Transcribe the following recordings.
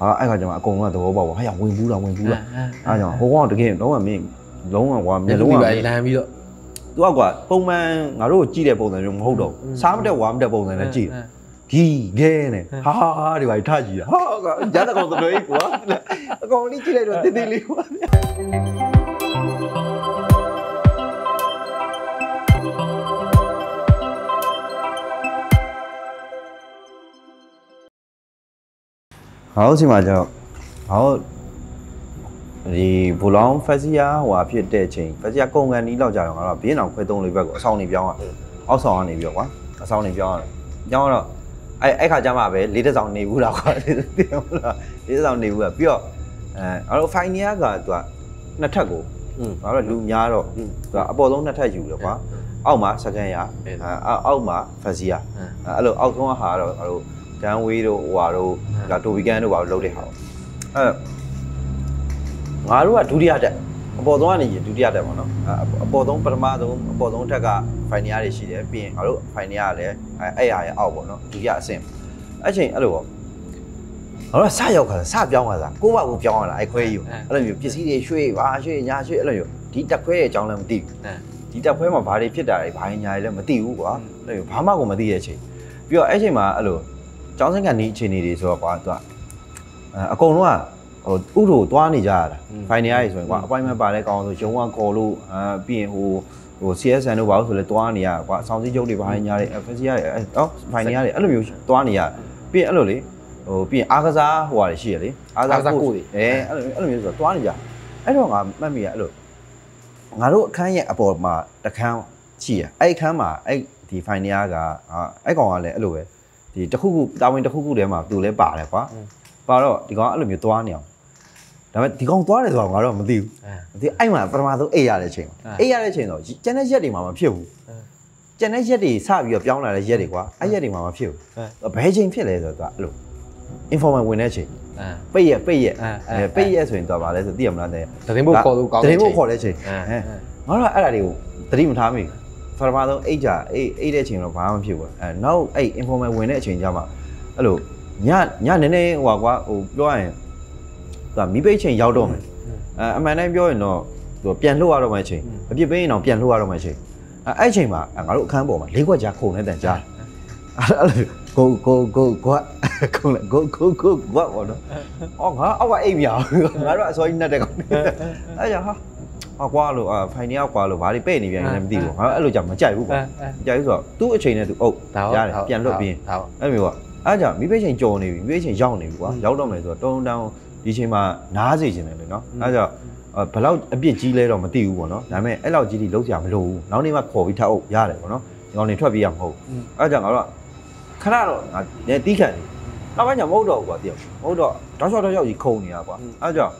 ဟာအဲ့ခါကျမှအကုန်လုံးကသဘောပေါက်ပါဟာရဝင်ဘူးတာဝင်ဘူးတာအဲ့ကြောင့်ဟိုကောင်တကယ်လုံးဝမင်းလုံးဝကွာမျက်လုံးကပဲလမ်းပြီးတော့သူကကွာပုံမှန်ငါတို့ကြည့်တဲ့ပုံစံမျိုးမဟုတ်တော့ဘူးစားမတက်ဝါမတက်ပုံစံနဲ့ကြည့်တယ်ဂီဂဲနဲ့ဟာဟာဟာဒီပါထားကြည့်တာဟာကွာရတဲ့ကောင်သတွေကွာအကောင်လေးကြည့်လိုက်တော့တင်းတင်းလေးကွာ ဟောဒီမှာကျတော့ဟောဒီဘူလောင်ဖက်စီယာဟိုဟာဖြစ်တဲ့အချိန်ဖက်စီယာကုန်ကန်နီးလောက်ကြတော့ငါတို့ကဘင်းအောင်ခွဲသုံးလေးဘက်ကိုအဆောင်နေပြောင်းอ่ะအောက်ဆောင်ကနေပြီးတော့ကွာအဆောင်နေပြောင်းရတယ်ပြောင်းတော့အဲ့အဲ့ခါကျမှပဲလေးတစ်ဆောင်နေဘူးလားကွာသိမလားလေးတစ်ဆောင်နေဘူးကပြီးတော့အဲအဲ့တော့ဖိုင်နီယာကသူကနှစ်ထပ်ကိုငါတို့လူများတော့သူကအပေါ်ဆုံးနှစ်ထပ်ယူတယ်ကွာအောက်မှာစကန်ယာအောက်မှာဖက်စီယာအဲ့လိုအောက်ဆုံးကဟာတော့အဲ့လိုဒန်ဝေးတို့ဟိုဟာတို့ ဒါတိုဘီကန်တို့ဘာလို့လုပ်တဲ့ဟာအဲ့ငါတို့ကဒုတိယတက်အပေါ်ဆုံးကနေဒုတိယတက်ပါတော့အပေါ်ဆုံးပထမဆုံးအပေါ်ဆုံးထက်ကဖိုင်နီယာတွေရှိတယ်ပြီးရင်ငါတို့ဖိုင်နီယာကလည်းအဲ့အဲ့ဟာရဲ့အောက်ပေါ့နော်ဒုတိယအဆင့်အဲ့ချိန်အဲ့လိုပေါ့ငါတို့စရောက်ခါစပြောင်းခါစားကိုယ့်ဘာကိုပြောင်းရတာအဲ့ခွဲကြီးအဲ့လိုမျိုးပစ္စည်းတွေရွှေ့ပါရွှေ့ညာရွှေ့အဲ့လိုမျိုးဒီတက်ခွဲရဲ့အကြောင်းလည်းမသိဘူးဒီတက်ခွဲမှာဘာတွေဖြစ်တာတွေဘာညာတွေလည်းမသိဘူးကွာအဲ့လိုဘာမှကိုမသိတဲ့အချိန်ပြီးတော့အဲ့ချိန်မှာအဲ့လို ကျောင်းစင်ကန်ဒီအခြေအနေတွေဆိုတော့ကွာသူကအကုန်လုံးကဟိုဥတို့သွားနေကြရတာဖိုင်နေရည်ဆိုရင်ကွာအပိုင်းမဲ့ပါတဲ့ကောင်ဆိုရုံးကကော်လို့အာပြီးရင်ဟိုဟို CSN တို့ဘာလို့ဆိုလဲသွားနေရကွာအဆောင်စည်းချုပ်တွေဘာညာတွေ FSC ရတယ်အော်ဖိုင်နေရတယ်အဲ့လိုမျိုးသွားနေရပြီးရင်အဲ့လိုလေဟိုပြီးရင်အားကစားဟိုဟာတွေရှိရလေအားကစားကိုအဲအဲ့လိုအဲ့လိုမျိုးဆိုတော့သွားနေကြအဲ့တော့ငါမှတ်မိရအဲ့လိုငါတို့အခန်းရဲ့အပေါ်မှာတခန်းရှိရအဲ့အခန်းမှာအဲ့ဒီဖိုင်နေရကအဲ့ကောင်ကလည်းအဲ့လိုပဲ ဒီတခုခုတာဝန်တခုခုထဲမှာသူလည်းပါတယ်ကွာပါတော့ဒီကောင်အဲ့လိုမျိုးသွားနေအောင်ဒါပေမဲ့ဒီကောင်သွားတယ်ဆိုတော့ငါတော့မသိဘူးမသိအဲ့မှာပထမဆုံးအိတ်ရတဲ့အချိန်အိတ်ရတဲ့အချိန်တော့ကျန်တဲ့ရက်တွေမှာမဖြစ်ဘူးကျန်တဲ့ရက်တွေစပြီးတော့ပြောင်းလာတဲ့ရက်တွေကွာအဲ့ရက်တွေမှာမဖြစ်ဘူးဘယ်ချိန်ဖြစ်လဲဆိုတော့အဲ့လို informal ဝင်တဲ့အချိန်ပိတ်ရက်ပိတ်ရက်အဲပိတ်ရက်ဆိုရင်တော့ဗာလဲဆိုသိရမလားတဲ့တရင်ဖို့ခေါ်လို့ကောင်းတရင်ဖို့ခေါ်တဲ့အချိန်အဲငါတို့အဲ့ဒါတွေကိုသတိမထားမိဘူး ပထမဆုံးအိတ်ကြအိတ်အိတ်တဲ့အချိန်တော့ဘာမှမဖြစ်ဘူးအဲနောက်အဲ့ informal ဝင်တဲ့အချိန်ကျမှအဲ့လိုညညနည်းနည်းဟိုကွာဟိုပြောရရင်သူကမိပိတ်ချိန်ရောက်တော့မယ်အဲအမှန်တမ်းပြောရင်တော့သူပြန်လှုပ်ရတော့မယ့်ချိန်အပြစ်ပေးရင်တော့ပြန်လှုပ်ရတော့မယ့်ချိန်အဲအဲ့ချိန်မှာငါတို့အခန်းပေါ်မှာလေးခွက်ကြားခုံနေတန်ကြားအဲ့လိုကိုကိုကိုကွတ်ခုံလေကိုကိုကိုကွတ်ဘောနော်အော်ငါအောက်ကအိမ်မြောင်ငါတို့အစောကြီးနှက်တဲ့ကောင်အဲ့ရဟာ အကွာလို့အဖိုင်နီရောက်ကွာလို့ဘာတွေပဲ့နေပြန်လဲမသိဘူးငါအဲ့လိုကြောင့်မကြိုက်ဘူးကွာမကြိုက်ဘူးဆိုတော့သူ့အချိန်နဲ့သူအုပ်ရတယ်ပြန်လွတ်ပြီးအဲ့မျိုးကအဲ့ကြောင့်မိပိတ်ချိန်ကြော်နေပြီမိပိတ်ချိန်ရောက်နေပြီကွာရောက်တော့မယ်ဆိုတော့တုံးတောင်းဒီချိန်မှာနားစေချင်တယ်လေနော်အဲ့ကြောင့်ဘယ်လောက်အပြစ်ကြီးလဲတော့မသိဘူးပေါ့နော်ဒါပေမဲ့အဲ့လောက်ကြီးထိလုံးစရာမလိုဘူးနောက်နေ့မှခေါ်ပြီးထပ်အုပ်ရတယ်ပေါ့နော်ဒီကောင်တွေထွက်ပြေးရမဟုတ်အဲ့ကြောင့်ငါတို့ခဏတော့ငါလည်းတီးခံနေနောက်ပိုင်းကျမဟုတ်တော့ဘူးကွာတယောက်မဟုတ်တော့တောက်လျှောက်တောက်လျှောက်ကြီးခုံနေတာကွာအဲ့ကြောင့်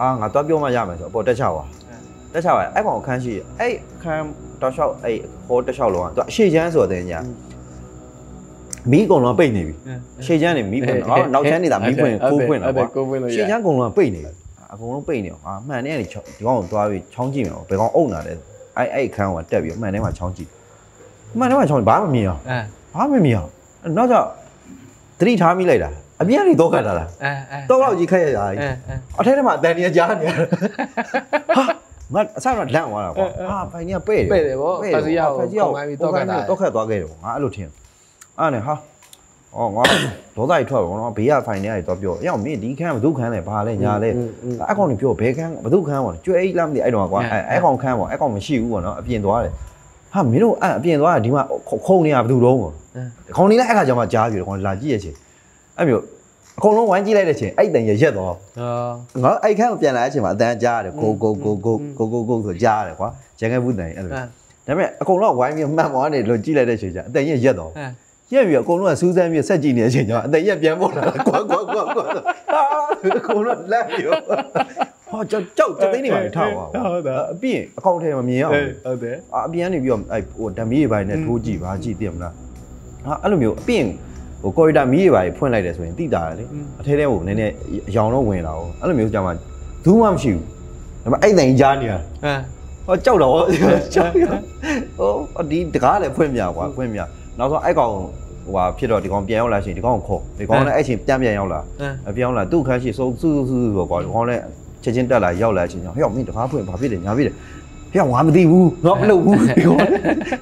အာငါတော့ပြောမှရမယ်ဆိုအပေါ်တက်ချပါ တက်ချပါအဲ့ကောင်အခန်းရှိအဲ့အခန်းတောက်လျှောက်အဲ့ဟောတက်လျှောက်လုံးကသူအရှိချမ်းဆိုတဲ့ညာမီးအကုန်လုံးပိတ်နေပြီရှေ့ချမ်းနေမီးဖွင့်တော့နောက်ချမ်းနေတာမီးဖွင့်ကိုးဖွင့်တော့ကွာရှေ့ချမ်းအကုန်လုံးပိတ်နေပြီအကုန်လုံးပိတ်နေအောင်အာမှန်တဲ့ကနေဒီကောင်ကိုသွားပြီးချောင်းကြည့်မယ်ဘယ်ကောင်အုပ်နာလဲအဲ့အဲ့အခန်းကတက်ပြီးမှန်တဲ့မှာချောင်းကြည့်မှန်တဲ့မှာချောင်းဘာမှမမြင်အောင်ဘာမှမမြင်အောင်နောက်ကျသတိထားမိလိုက်တာအပြင်းကနေတော့ခတ်တာလားအဲအဲတော့တော့ကြီးခက်ရတာကြီးအထဲထဲမှာအတန်ကြီးကြားနေဟာ ငါအစတော့လန့်သွားတာကွာဟာဖိုင်ကြီးကပဲ့တယ်ပဲ့တယ်ဗောဖစီရောက်ဖစီရောက်ပြီးတော့ခတ်တာတော့ခတ်သွားခဲ့တယ်ဗောငါအဲ့လိုထင်အဲ့နဲ့ဟာအော်ငါဒေါသကြီးထွက်ပါဘောနော်ဘေးကဖိုင်နေရတယ်တော့ပြောအရောက်မင်းဒီခန်းဘသူခန်းလဲဘာလဲညာလဲအဲ့ကောင်ကြီးပြောဘဲခန်းဘသူခန်းပေါ့ကျွဲအိတ်လားမသိအဲ့တော့ကွာအဲ့အဲ့ကောင်ခန်းပေါ့အဲ့ကောင်မရှိဘူးပေါ့နော်အပြင်သွားတယ်ဟာမင်းတို့အဲ့အပြင်သွားတာဒီမှာခုံနေတာဘသူတော့ပေါ့ခေါင်းနေလိုက်အဲ့ခါကျမှကြားပြီခေါင်းလာကြည့်ရချင်းအဲ့မျိုး အကုန်လုံးဝိုင်းကြည့်လိုက်တဲ့ချိန်အဲ့တန်ရရက်တော့ငါအဲ့ခန်းကိုပြန်လာတဲ့အချိန်မှာအတန်ကြားရတယ်ကိုကိုကိုကိုကိုကိုကိုဆိုကြားရတယ်ကွာရန်ခဲ့ဘူးတန်အဲ့လိုဒါပေမဲ့အကုန်လုံးဝိုင်းပြီးမှတ်သွားနေလို့ကြည့်လိုက်တဲ့ချိန်ကျအတန်ရရက်တော့ရက်ပြီးအကုန်လုံးကစူးစမ်းပြီးဆက်ကြည့်နေတဲ့အချိန်ကျအတန်ရက်ပြန်ပေါ်လာကွာကွာကွာကွာဟာအကုန်လုံးလက်ပြီးဟောကြောက်ကြောက်တသိန်းနေပါထားပါဟုတ်တယ်အပြင်အကောင့်ထဲမှာမြင်အောင်ဟုတ်တယ်အပြင်ကနေပြီးတော့အဲ့ဟိုဓာမီးတွေပိုင်းနဲ့ထိုးကြည့်ပါကြည့်သိမလားဟာအဲ့လိုမျိုးအပြင် ဟိုကော်ရီတာမီးတွေပိုင်းဖွင့်လိုက်တယ်ဆိုရင်တိတာလေအထဲထဲကိုနည်းနည်းအယောင်တော့ဝင်လာအောင်အဲ့လိုမျိုးကြာမှဘူးမှမရှိဘူးဒါပေမဲ့အဲ့တိုင်ကြားနေတာဟမ်ဟောကြောက်တော့ကြောက်ရဟိုဒီတကားလည်းဖွင့်ပြကွာဖွင့်ပြနောက်ဆုံးအဲ့ကောင်ဟိုဟာဖြစ်တော့ဒီကောင်ပြန်ရောက်လာချင်းဒီကောင်ကိုခေါ်ဒီကောင်လည်းအဲ့ချင်းပြန်ပြန်ရောက်လာအပြန်ရောက်လာသူ့ခန်းရှိစုစုစုစုဆိုကွာဒီကောင်လည်းချက်ချင်းတက်လာရောက်လာချင်းဟဲ့မင်းတကားဖွင့်ဘာဖြစ်တယ်ညာဖြစ်တယ်ဟဲ့ငါမသိဘူးငါမလုပ်ဘူးဒီကောင်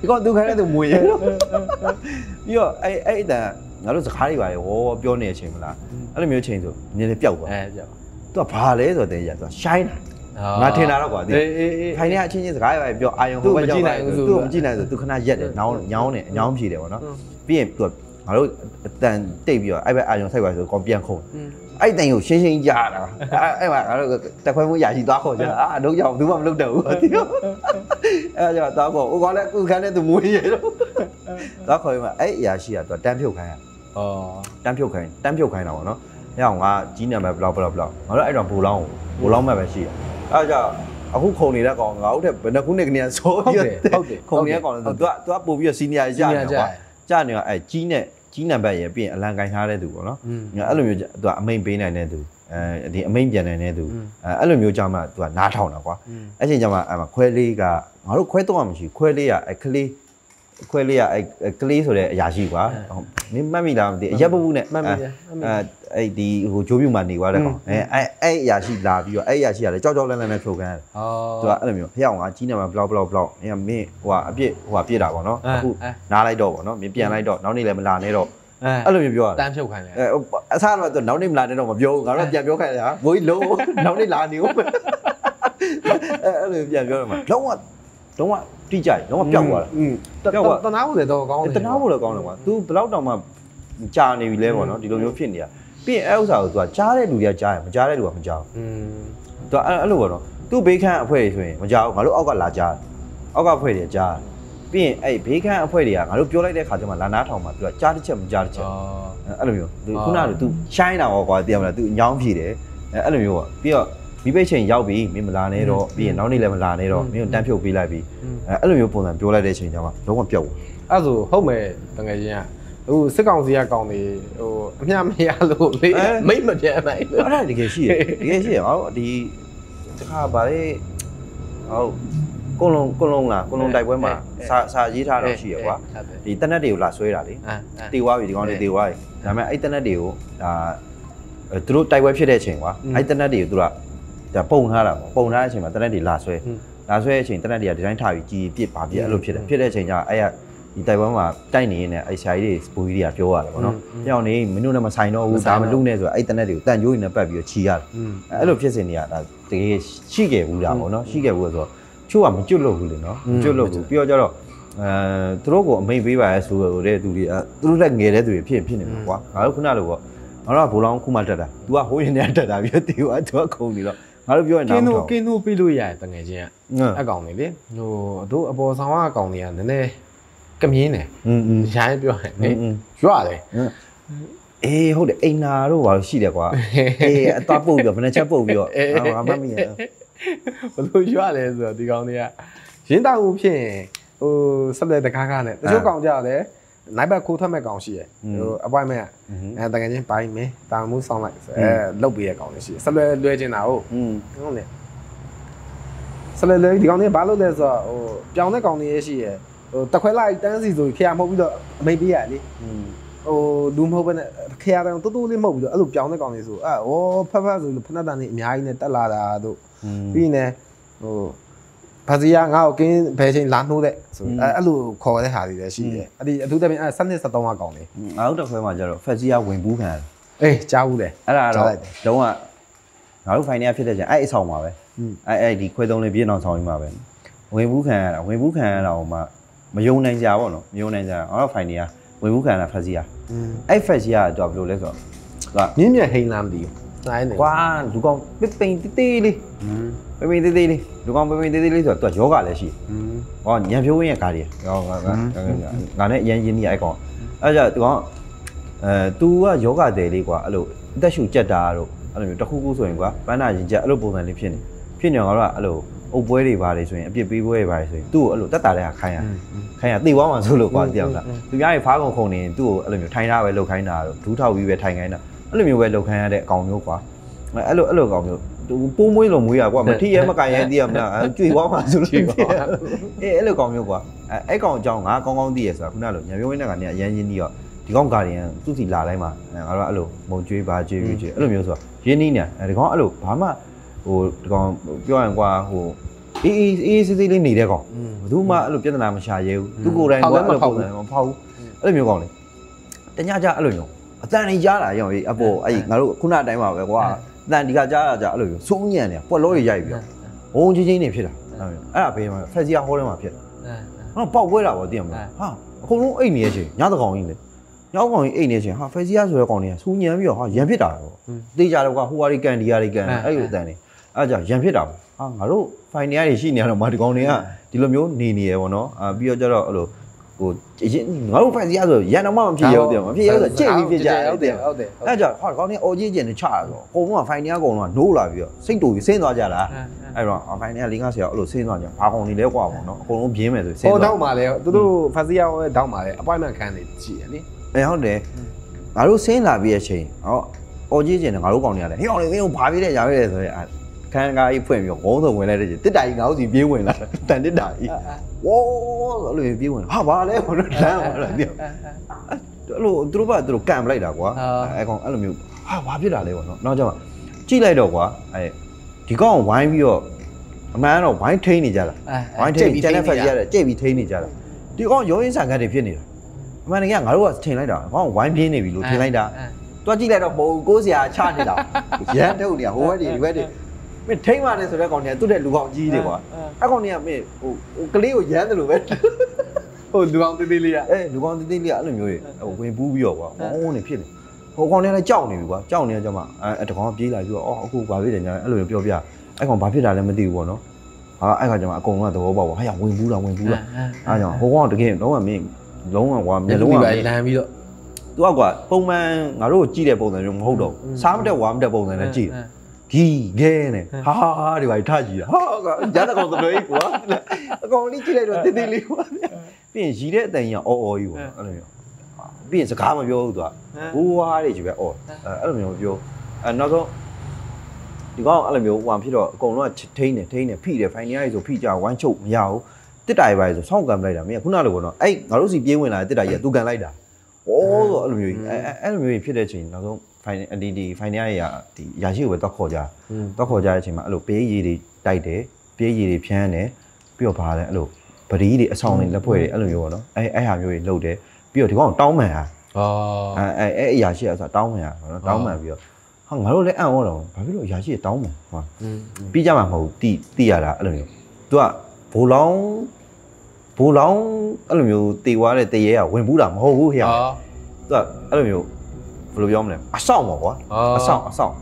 ဒီကောင်သူ့ခန်းလည်းသူမွေရတော့ပြီးတော့အဲ့အဲ့အတန် ငါတို့စကားတွေပါလေဟောပြောနေတဲ့အချိန်မလားအဲ့လိုမျိုးချိန်ဆိုနည်းနည်းပျောက်သွားအဲပြောသူကဘာလဲဆိုတော့တဲ့ရသူကရှိုင်းတာငါထင်တာတော့ကွာဒီအေးအေးအေးခိုင်နေအချင်းချင်းစကားရပါပြောအာယုံဟိုဘက်ကြောက်တာသူ့ကိုမကြည့်နိုင်ဆိုသူခဏရက်တယ်ညောင်းညောင်းတယ်အညောင်းဖြေတယ်ပေါ့နော်ပြီးရင်သူကငါတို့အတန်တိတ်ပြီးတော့အဲ့ဘက်အာယုံဆိုင်ပါဆိုကောင်ပြန်ခုံအဲ့တန်ကိုရှင်းရှင်းကြားတာအဲ့မှာငါတို့တက်ခွဲမှုရာရှိသွားခေါ်ကြအာတော့ကြောင်ဘူးမှမလုပ်တော့ဘူးဒီတော့အဲ့ကြောင့်သွားခေါ်ဟိုကောင်လည်းကုခန်းနဲ့သူမွေးရတော့သွားခေါ်ရင်အဲ့အရာရှိကသူတန်းဖြုတ်ခိုင်းရ ဩတန်းဖြုတ်ခိုင်းတန်းဖြုတ်ခိုင်းတာပေါ့နော်။အဲ့အောင်ငါကြီးနံပါတ်ဘလောက်ဘလောက်ဘလောက်ငါတို့အဲ့တော့ဘူလောင်းဘူလောင်းမှပဲရှိတယ်။အဲ့ကြောင့်အခုခုံနေတဲ့ကောင်ငါတို့တဲ့ဘယ်နှခုနှစ်ကနေဆိုပြီးခုံနေတဲ့ကောင်ဆိုသူကသူကပို့ပြီးတော့စီနီယာကြာနေကွာ။ကြာနေတော့အဲ့ကြီးနဲ့ကြီးနံပါတ်ရပြီးရင်အလံကင်ထားတဲ့သူပေါ့နော်။အဲ့လိုမျိုးသူကအမိန်ပေးနိုင်တဲ့သူအဲဒီအမိန်ပြန်နိုင်တဲ့သူအဲအဲ့လိုမျိုးကြောင့်မှသူကနားထောင်တာကွာ။အဲ့ချိန်ကျမှအဲ့မှာခွဲလေးကငါတို့ခွဲတော့မှမရှိခွဲလေးကအဲ့ကလေး ခွဲလေးကအဲကလေးဆိုတဲ့အရာရှိကွာမင်းမှတ်မိလားမသိအရက်ပပူနဲ့မှတ်မိတယ်အဲအဲ့ဒီဟိုဂျိုးပြူမှာနေသွားတဲ့ကောင်အဲအဲ့အဲ့အရာရှိလာပြီးတော့အဲ့အရာရှိကလည်းကြောက်ကြောက်လန့်လန့်နဲ့ထုတ်ခံရတယ်ဩသူကအဲ့လိုမျိုးဖျောက်ငါကြီးနေမှာဘလောက်ဘလောက်ဘလောက်အဲမင်းဟိုကအပြစ်ဟိုကပြစ်တာပေါ့နော်အခုနားလိုက်တော့ပေါ့နော်မင်းပြန်လိုက်တော့နောက်နေ့လည်းမလာနဲ့တော့အဲအဲ့လိုမျိုးပြောတတာန်းဖြုတ်ခိုင်းတယ်အဲအစားတော့သူနောက်နေ့မလာနဲ့တော့မပြောဘူးငါတို့ပြန်ပြောခိုင်းတာဘိုးကြီးလုံးနောက်နေ့လာနေဦးအဲအဲ့လိုပြန်ပြောတော့မှလုံးဝ လုံးဝတိကျတယ်လုံးဝပျောက်သွားတာပျောက်သွားတနာဖို့လည်းတော့ကောင်းတယ်တနာဖို့လည်းကောင်းတယ်ကွာ तू ဘလောက်တောင်မှကြာနေပြီလဲပေါ့နော်ဒီလိုမျိုးဖြစ်နေတာပြီးရင်အဲ့ဥစ္စာကို तू ကကြားတဲ့လူတွေကကြားတယ်မကြားတဲ့လူကမကြားဘူးอืม तू အဲ့လိုပေါ့နော် तू ဘေးခန့်အဖွဲဆိုရင်မကြားဘူးငါတို့အောက်ကလာကြားအောက်ကဖွဲတွေကြားပြီးရင်အဲ့ဘေးခန့်အဖွဲတွေကငါတို့ပြောလိုက်တဲ့ခါကျမှလာနားထောင်မှ तू ကကြားတစ်ချက်မကြားတစ်ချက်အဲ့လိုမျိုး तू ခုနက तू ရှိုင်းတာဟောကွာသိရမလား तू အညောင်းဖြေတယ်အဲ့လိုမျိုးပေါ့ပြီးတော့ မိပိတ်ချိန်ရောက်ပြီမင်းမလာနဲ့တော့ပြီးရင်နောက်နေ့လည်းမလာနဲ့တော့မင်းကိုတန်းဖြုတ်ပေးလိုက်ပြီအဲ့လိုမျိုးပုံစံပြောလိုက်တဲ့ချိန်ကျမှလုံးဝပြုတ်အဲ့ဆိုဟုတ်မယ်တကယ်ချင်းကဟိုစစ်ကောင်စီကကောင်းနေဟိုအမြမရလို့လေမိတ်မပြတ်နိုင်ဘူးအဲ့ဒါတကယ်ရှိတယ်တကယ်ရှိတယ်ဟောဒီတခါဗါလေဟုတ်ကုလုံးကုလုံးလားကုလုံးတိုက်ပွဲမှာစာစာရေးထားတော့ရှိရကွာဒီတနက်တွေကိုလာဆွဲတာလေအာတေသွားပြီဒီကောင်တွေတေသွားပြီဒါပေမဲ့အဲ့တနက်တွေကိုဒါသူတို့တိုက်ပွဲဖြစ်တဲ့အချိန်ကွာအဲ့တနက်တွေကိုသူက ဒါပုံထားတာပေါ့ပုံထားတဲ့အချိန်မှာတနက်တွေလာဆွဲလာဆွဲတဲ့အချိန်တနက်တွေကဒီတိုင်းထားပြီးကြီးပြစ်ပါပြစ်အဲ့လိုဖြစ်တယ်ဖြစ်တဲ့အချိန်ကျအဲ့ရဒီတိုင်ဝမ်မှာတိုက်နေရင်လည်းအဲ့ဆရာကြီးတွေစပူကြီးတွေကပြောရတယ်ပေါ့နော်။ပြောင်းနေမင်းတို့နဲ့မဆိုင်တော့ဘူးဒါမလုပ်နဲ့ဆိုတော့အဲ့တနက်တွေကိုတန်ကြိုးတွေနဲ့ပတ်ပြီးတော့ချီရတယ်။အဲ့လိုဖြစ်စဉ်တွေကဒါတကယ်ရှိခဲ့ဘူးလားပေါ့နော်။ရှိခဲ့ဘူးဆိုတော့ချို့ကမကျွတ်လို့ဘူးလေနော်။မကျွတ်လို့ဘူးပြီးတော့ကျတော့အဲသူတို့ကိုအမိန်ပေးပါရဲဆိုတော့တဲ့သူတွေသူတို့လက်ငယ်တဲ့သူတွေဖြစ်ဖြစ်နေမှာကွာ။ငါတို့ခုနလိုပေါ့ငါတို့ကဘိုးလောင်းခုမှတက်တာ။ तू ကဟိုးရင်တည်းတက်တာပြီးတော့တေကိုက तू ကခုံပြီးတော့ ငါတို့ပြောရင်တော့ကင်းတို့ကင်းတို့ပြလို့ရတယ်တငယ်ချင်းကအကောင်နေလေဟိုတို့အပေါ်ဆောင်ကအကောင်တွေကနည်းနည်းကမြင်းတယ်ရိုင်းပြောရင်လေရွရတယ်အေးဟုတ်တယ်အိမ်နာတို့ဘာလို့ရှိတယ်ကွာအေးအသားပုတ်ပြီးတော့ဘယ်နှချက်ပုတ်ပြီးတော့ငါမှမမြင်ဘူးဘလို့ရွရတယ်ဆိုတော့ဒီကောင်တွေကရင်းတောက်ဖြစ်ရင်ဟိုဆက်လက်တကားကားနဲ့တချို့ကောင်ကြတယ် နိုင်ဘက်ခိုးထွက်မဲ့ကောင်ရှိရယ်ဟို appointment အဲတကယ်ချင်းပိုင်းမင်းတာမှုဆောင်းလိုက်အဲလောက်ပေးရကောင်လည်းရှိရယ်ဆက်လွဲလွဲကျင်တာဟုတ်ဟုတ်လေဆက်လွဲလွဲဒီကောင်တွေဘာလုပ်လဲဆိုတော့ဟိုပြောင်းတဲ့ကောင်တွေရရှိရယ်ဟိုတခွဲလိုက်တန်းစီဆိုခရမဟုတ်ပြီးတော့အမိတ်ပေးရလေဟိုလူမဟုတ်ဘဲနဲ့ခရတိုင်းတိုးတိုးလေးမဟုတ်ပြီးတော့အဲ့လိုပြောင်းတဲ့ကောင်တွေဆိုအာဩဖက်ဖက်ဆိုဖက်တန်တွေအများကြီးနဲ့တက်လာတာတို့ပြီးနေဟို ဘာစီယာငါ့ကိုကင်းဘယ်ချိန်လာနှိုးတဲ့ဆိုအဲ့လိုခေါ်တဲ့ဟာတွေလည်းရှိတယ်အဲ့ဒီအထူးသဖြင့်အဲ့7နှစ်73ကကောင်းတယ်ငါတို့တစ်ခွဲမှာကျတော့ဖက်စီယာဝင်ဘူးခံအေးကြားဘူးတယ်အဲ့ဒါတော့လုံးဝငါတို့ဖိုင်ထဲကဖြစ်တဲ့ကြအဲ့အဆောင်ပါပဲအဲ့အဲ့ဒီခွဲသုံးလေးပြင်းအောင်ဆောင်ရင်းပါပဲဝင်ဘူးခံရတာဝင်ဘူးခံရတာဟိုမှာမယုံနိုင်ကြပါတော့မယုံနိုင်ကြငါတို့ဖိုင်ထဲကဝင်ဘူးခံရတာဖက်စီယာအဲ့ဖက်စီယာကသူကဘယ်လိုလဲဆိုတော့မြင်းမြဟိန်လားမသိဘူး နိုင်တယ်ကွာလူကောင်ပိပိတေးသေးလေးပိပိတေးသေးလေးလူကောင်ပိပိတေးသေးလေးဆိုတော့သူကယောဂလည်းရှိဟောညံဖြိုးဝင်းရဲ့ကားတွေဟောငါငါငါနဲ့အရင်ရင်းနေအဲ့ကောင်အဲ့ကြသူကောင်အဲ तू ကယောဂတယ်လေးကွာအဲ့လိုအသက်ရှူကြက်တာတို့အဲ့လိုမျိုးတစ်ခုခုဆိုရင်ကွာပန်းနာရင်ကြက်အဲ့လိုပုံစံလေးဖြစ်နေဖြစ်နေတော့ငါတို့ကအဲ့လိုအုပ်ပွဲတွေပါလေဆိုရင်အပြစ်ပေးပွဲတွေပါလေဆိုရင်သူ့ကိုအဲ့လိုတက်တာလည်းခိုင်းရခိုင်းရတေဝါမှဆိုလို့ကွာတယောက်လားသူများရဲ့ဖားကုန်ခုံနေသူ့ကိုအဲ့လိုမျိုးထိုင်းထားပဲလှုပ်ခိုင်းတာတို့ဒူးထောက်ပြီးပဲထိုင်ခိုင်းတာ အဲ့လိုမျိုးပဲလှုပ်ခိုင်းရတဲ့အကောင်မျိုးကွာအဲ့လိုအဲ့လိုကောင်မျိုးပိုးမွေးလို့မွေးရကွာမထီရဲမကန်ရဲတည်ရမလားကြွေသွားမှဆိုလို့အေးအဲ့လိုကောင်မျိုးကွာအဲအဲ့ကောင်အကြောင်းငါကောင်းကောင်းသိရဆိုတာခုနလိုညမျိုးဝင်းနဲ့ကနေအရန်ရင်းပြီးတော့ဒီကောင်ဂါဒီယန်သူ့စီလာတိုင်းမှာငါတို့ကအဲ့လိုမုံကျွေးပါကျွေးပြီးကျွေးအဲ့လိုမျိုးဆိုတော့ရင်းနှီးနေဒီကောင်အဲ့လိုဘာမှဟိုဒီကောင်ပြောရင်ကွာဟိုအေးအေးအေးစစ်စစ်လေးနေတဲ့ကောင်ဘယ်သူမှအဲ့လိုပြဿနာမရှာရဲဘူးသူကိုယ်တိုင်ကအဲ့လိုပုံစံမဖောက်ဘူးအဲ့လိုမျိုးကောင်လေတညကြအဲ့လိုမျိုး အတန်နေကြားတာရောအပေါ်အဲ့ငါတို့ခုနအတိုင်းပါပဲကွာအတန်ဒီကကြားတာကြအဲ့လိုမျိုးစိုးညံနေပွက်လို့ရိုက်ပြီးဘုံချင်းချင်းနေဖြစ်တာအဲ့ဒါဘေးမှာဖက်စီယာဟောထဲမှာဖြစ်ဟောပေါက်ပွဲတာပေါ့သိရမလားဟာအကုန်လုံးအိတ်နေရချင်းညတကောင်ကြီးလေညောင်းကောင်ကြီးအိတ်နေချင်းဟာဖက်စီယာဆိုတဲ့ကောင်တွေကစူးညံပြီးတော့ဟာရံဖြစ်တာပေါ့တေးကြတော့ကဟိုဟာတွေကန်ဒီဟာတွေကန်အဲ့လိုအတန်နေအဲ့ကြရံဖြစ်တာပေါ့ဟာငါတို့ဖိုင်နေရတွေရှိနေရတော့မာဒီကောင်တွေကဒီလိုမျိုးနေနေရပေါ့နော်အာပြီးတော့ကျတော့အဲ့လို ဟိုငါတို့ဖိုင်စီရဆိုရန်တော့မှမဖြစ်ရဘူးတဲ့မဖြစ်ရဆိုကြိတ်ပြီးဖြစ်ကြတယ်ဟုတ်တယ်ဟုတ်တယ်အဲ့ကြဟာကောင်တွေအော်ကြီးကျင်နေချတာဆိုအကုန်လုံးကဖိုင်နေရအကုန်လုံးကနိုးလာပြီးတော့စိတ်တူပြီးဆင်းသွားကြတာအဲ့တော့ဖိုင်နေရ၄50ဆရာအဲ့လိုဆင်းသွားကြဘာကောင်တွေလဲကွာပေါ့နော်အကုန်လုံးပြင်းမယ်ဆိုဆင်းသွားဟိုတော့မှလည်းသူတို့ဖက်စီယာရဲ့တောက်မှလည်း appointment ခံနေကြည့်ရလေအဲဟုတ်တယ်ငါတို့ဆင်းလာပြီးတဲ့အချိန်ဟောအော်ကြီးကျင်တယ်ငါတို့ကောင်တွေကလည်းဟေ့အောင်လေဟေ့အောင်ဘာဖြစ်လဲညာဖြစ်လဲဆိုရင် ခန်းကားကြီးဖွင့်ပြီးဝုန်းစုံဝင်လိုက်တဲ့ချိန်တစ်တာကြီးငါတို့စီပြေးဝင်လာတန်တစ်တာကြီးဝေါးဆိုလို့ပြေးဝင်လာဟာဘာလဲဘာလို့လမ်းပါလဲဒီအဲ့လိုသူတို့ကသူတို့ကန်ပလိုက်တာကွာအဲကောင်အဲ့လိုမျိုးဟာဘာဖြစ်တာလဲပေါ့နော်နောက်ကျမှကြည့်လိုက်တော့ကွာအဲဒီကောင်ဝိုင်းပြီးတော့အမှန်တော့ဝိုင်းထိန်းနေကြတာဝိုင်းထိန်းကျန်တဲ့ဖက်ကြီးရတယ်ကြိတ်ပြီးထိန်းနေကြတာဒီကောင်ရုံးရင်းဆန်ကတ်တွေဖြစ်နေတာအမှန်တကယ်ငါတို့ကထင်လိုက်တာကောင်ဝိုင်းပြင်းနေပြီလို့ထင်လိုက်တာတွားကြည့်လိုက်တော့ဘုံကိုးစရာချနေတာရမ်းထုတ်နေတာဟိုဘက်ဒီဒီဘက်ဒီ မင်းထိမ့်ပါတယ်ဆိုတဲ့ကောင်တွေကသူ့တဲ့လူကောင်ကြီးတွေကွာအဲ့ကောင်တွေကမင်းဟိုဟိုကလေးကိုရမ်းတယ်လို့ပဲဟိုလူကောင်တေးသေးလေးကအဲလူကောင်တေးသေးလေးကအဲ့လိုမျိုးဟိုဝင်ပူးပြီးတော့ကွာဟိုးနေဖြစ်နေဟိုကောင်တွေကလည်းကြောက်နေပြီကွာကြောက်နေကြမှာအဲတကောင်ပြေးလာပြီးတော့အော်အခုဘာဖြစ်တယ်ညာအဲ့လိုပြောပြအဲ့ကောင်ဘာဖြစ်တာလဲမသိဘူးပေါ့နော်ဟာအဲ့ခါကျမှအကုန်လုံးကသဘောပေါက်ပါဟာရဝင်ဘူးလားဝင်ဘူးလားအဲ့ကြောင့်ဟိုကောင်တကယ်လုံးဝမင်းလုံးဝကွာမျက်လုံးကလမ်းပြီးတော့သူကကွာပုံမှန်ငါတို့ကြည့်တဲ့ပုံစံမျိုးမဟုတ်တော့စားမတက်ဝါမတက်ပုံစံနဲ့ကြည့်တယ် ဂီဂဲနဲ့ဟာဟာဒီပါထားကြည့်တာဟာကရတဲ့ကောင်သလွေးကွာအကောင်လေးကြည့်လိုက်တော့တင်းတင်းလေးကွာပြီးရင်ရီတဲ့အတန်ကြီးကအော်အော်ကြီးပေါ့အဲ့လိုမျိုးပြီးရင်စကားမပြောဘူးသူကဟိုးဝါးတွေကြီးပဲအော်အဲ့လိုမျိုးပြောအဲနောက်ဆုံးဒီကောင်အဲ့လိုမျိုးဟိုဖြစ်တော့အကုန်လုံးကထိန်းနေထိန်းနေဖိတယ်ဖိုင်နီယာကြီးဆိုဖိကြဝမ်းချုပ်မရဘူးတစ်တားရပါဆိုစောင့်ကံလိုက်တာမင်းခုနလိုပေါ့နော်အဲ့ငါတို့စီပြေးဝင်လာတဲ့တစ်တားကြီးကသူကန်လိုက်တာဩဆိုအဲ့လိုမျိုးအဲ့အဲ့လိုမျိုးဖြစ်တဲ့အချိန်နောက်ဆုံး final ဒီဒီ final ရဲ့ဒီရာရှိကိုပဲတော့ခေါ်ကြတော့ခေါ်ကြတဲ့အချိန်မှာအဲ့လိုပေးရည်တွေတိုက်တယ်ပေးရည်တွေဖြန်းတယ်ပြီးတော့ဗာလဲအဲ့လိုပရီးတွေအဆောင်တွေလက်ဖွဲ့တွေအဲ့လိုမျိုးပေါ့နော်အဲ့အဲ့ဟာမျိုးတွေလုပ်တယ်ပြီးတော့ဒီကောင်တောင်းမှန်ဟာအော်အဲ့အဲ့အရာရှိအစားတောင်းမှန်ဟာပေါ့နော်တောင်းမှန်ပြီးတော့ဟာငါတို့လည်းအံ့ဩတော့ဘာဖြစ်လို့အရာရှိတောင်းမှန်ဟောပြီးကြမှာမဟုတ်တီးတီးရတာအဲ့လိုမျိုးသူကဘိုးလောင်းဘိုးလောင်းအဲ့လိုမျိုးတေွားတဲ့တရေကဝင်ဘူးတာမဟုတ်ဘူးခင်ဗျာသူကအဲ့လိုမျိုး ဘယ်လိုပြောမလဲအဆောင်ပါကွာအဆောင်အဆောင်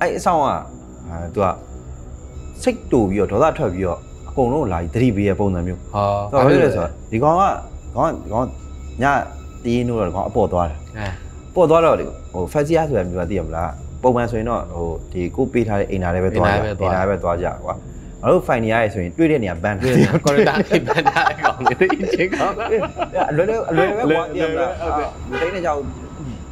အဲ့အဆောင်ကအဲသူကစိတ်တူပြီးတော့ဒေါသထွက်ပြီးတော့အကုန်လုံးလာပြီးသတိပေးရပုံစံမျိုးဟာဘာဖြစ်လဲဆိုတော့ဒီကောင်ကကောင်ဒီကောင်ညတီးနိုးတော့ကောင်အပေါ်သွားတယ်အဲပေါ်သွားတော့ဟိုဖက်စီယာဆိုတဲ့မျိုးကသိရမလားပုံမှန်ဆိုရင်တော့ဟိုဒီကိုပေးထားတဲ့အိမ်နာတွေပဲသွားကြအိမ်နာပဲသွားကြကွာငါတို့ fine ရရဆိုရင်တွေ့တဲ့နေရာဘန်တွေ့တယ် corridor ဘန်တာကောင်လေတိတ်ချင်းကောင်အလွယ်လွယ်အလွယ်လွယ်ပဲကွာသိရမလားမတိတ်နေကြဘူး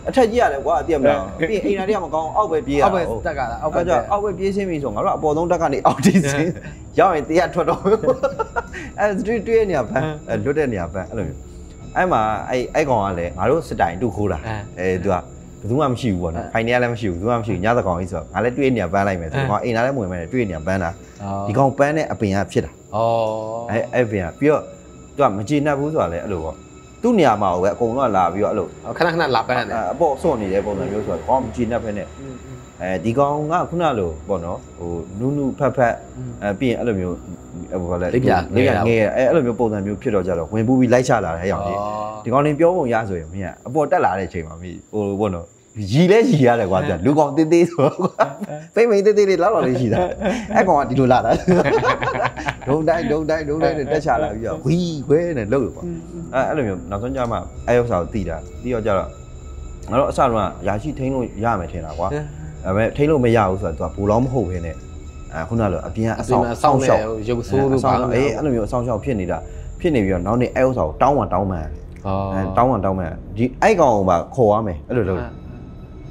အထက်ကြီးရတယ်ကွာအတိအမလားပြီးအိမ်နာတွေကမကောင်းအောက်ပဲပြေးရအောက်ပဲတက်ကလာအောက်ပဲကြောက်အောက်ပဲပြေးရှင်းပြီဆိုငါတို့အပေါ်ဆုံးတက်ကနေအောက်ထိဆင်းရောက်ရင်တရားထွက်တော့အဲတွေ့တွေ့နေရဘန်လွတ်တဲ့နေရာဘန်အဲ့လိုမျိုးအဲ့မှာအဲ့အဲ့ကောင်ကလည်းငါတို့စတိုင်တူခိုးတာအဲသူကဘယ်သူမှမရှိဘူးပေါ့နော်ဖိုင်နေလည်းမရှိဘူးဘယ်သူမှမရှိဘူးညသကောင်ကြီးဆိုတော့ငါလည်းတွေ့နေရပန်းလိုက်မယ်ဆိုတော့အိမ်သားလည်းမဝင်မယ်တွေ့နေရပန်းတာဒီကောင်ပန်းတဲ့အပင်ကဖြစ်တာဩအဲအဲ့ပင်ကပြီးတော့သူကမကြည်နှက်ဘူးဆိုတာလည်းအဲ့လိုပေါ့ သူ့နေရာမှာပဲအကုန်လုံးလာပြီးတော့အဲ့လိုခဏခဏလာပန်းတယ်အပေါ့ဆော့နေတဲ့ပုံစံမျိုးဆိုတော့ကောင်းကြည်နှက်ဖက်နဲ့အဲဒီကောင်ကခုနလိုပေါ့နော်ဟိုနူးနူးဖက်ဖက်အဲပြီးရင်အဲ့လိုမျိုးဟိုလဲလေးပြလေးပြငယ်အဲအဲ့လိုမျိုးပုံစံမျိုးဖြစ်တော့ကြတော့ဝင်ပူးပြီးလိုက်ချလာတယ်ဟဲ့ရောင်ကြီးဒီကောင်လေးပြောပုံရဆိုရင်မင်းကအပေါ်တက်လာတဲ့အချိန်မှာမင်းဟိုပေါ့နော်ရီလဲရီရတယ်ကွာပြလူကောင်တင်းတင်းဆိုကွာပိမ့်မိန်တင်းတင်းလေးလောက်လောက်လေးရှိတာအဲ့ကောင်ကဒီလိုလာတာ ဒုံတိုင်းဒုံတိုင်းဒုံတိုင်းနဲ့တက်ချလာပြီးတော့ဝီခွဲနဲ့လှုပ်လို့ကွာအဲ့အဲ့လိုမျိုးနောက်ဆုံးကြမှာအဲ့ဥစ္စာကိုတီးတာတီးတော့ကြတော့ငါတို့အစတုန်းကရာရှိထိန်းလို့ရမယ်ထင်တာကွာအဲ့မဲ့ထိန်းလို့မရဘူးဆိုတော့သူကဘူလောင်းမဟုတ်ဘဲနဲ့အဲခုနလိုအပြင်အဆောင်အဆောင်ရှောက်ရုပ်ဆိုးလို့ပါလို့အေးအဲ့လိုမျိုးအဆောင်ရှောက်ဖြစ်နေတာဖြစ်နေပြီးတော့နောက်နေ့အဲ့ဥစ္စာကိုတောင်းဝတောင်းမှန်အဲတောင်းဝတောင်းမှန်ဒီအဲ့ကောင်ကိုပါခေါ်ရမယ်အဲ့လိုလုပ်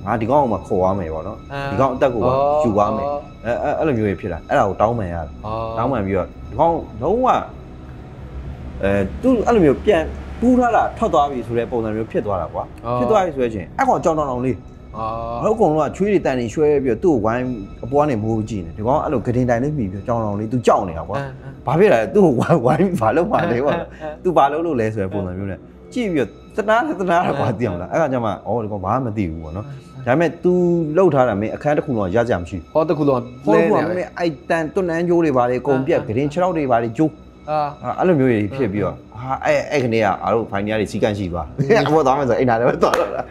ငါဒီကောင်ကိုမှခေါ်ရမယ်ပေါ့နော်ဒီကောင်အသက်ကိုယူသွားမယ်အဲအဲ့လိုမျိုးတွေဖြစ်လာအဲ့ဒါကိုတောင်းမှန်ရတယ်တောင်းမှန်ပြီးတော့ဒီကောင်လုံးဝအဲသူအဲ့လိုမျိုးပြန်ပူးထားတာထွက်သွားပြီဆိုတဲ့ပုံစံမျိုးဖြစ်သွားတာကွာအော်ဖြစ်သွားပြီဆိုတဲ့ချင်းအဲ့ကောင်ကြောင်တောင်တောင်လေးအာအဲ့ကောင်ကချွေးတွေတန်နေရွှဲပြီးတော့သူ့ကိုဝိုင်းအပေါ်ကနေမိုးကြည့်နေဒီကောင်ကအဲ့လိုဂဒင်တိုင်လေးမိပြီးကြောင်တောင်လေးသူကြောက်နေတာကွာဘာဖြစ်လဲသူ့ကိုဝိုင်းဝိုင်းဘာလို့မှလဲကွာသူဘာလို့လို့လဲဆိုတဲ့ပုံစံမျိုးနဲ့ ကြည့်ပြီးတော့တနာတနာကွာသိအောင်လားအဲ့ကကြမှာအော်ဒီကောင်ဘာမှမသိဘူးပေါ့နော်ဒါပေမဲ့ तू လှုပ်ထားတာမင်းအခန်းတစ်ခုတော့ရကြမရှိဟောတခုလုံးဘူးဟောလဲကွာနေမင်းအဲ့တန်တွန်းနှန်းကြိုးတွေဘာတွေအကုန်ပြက်ဂဒင်6တော့တွေဘာတွေကျိုးအာအဲ့လိုမျိုးတွေဖြစ်ပြီးတော့ဟာအဲ့အဲ့ကနေကအားတို့ဖိုင်နီယာတွေစီကန့်ရှိသွားအပေါ်သွားမယ်ဆိုအိမ်နာလည်းပဲသွားတော့လား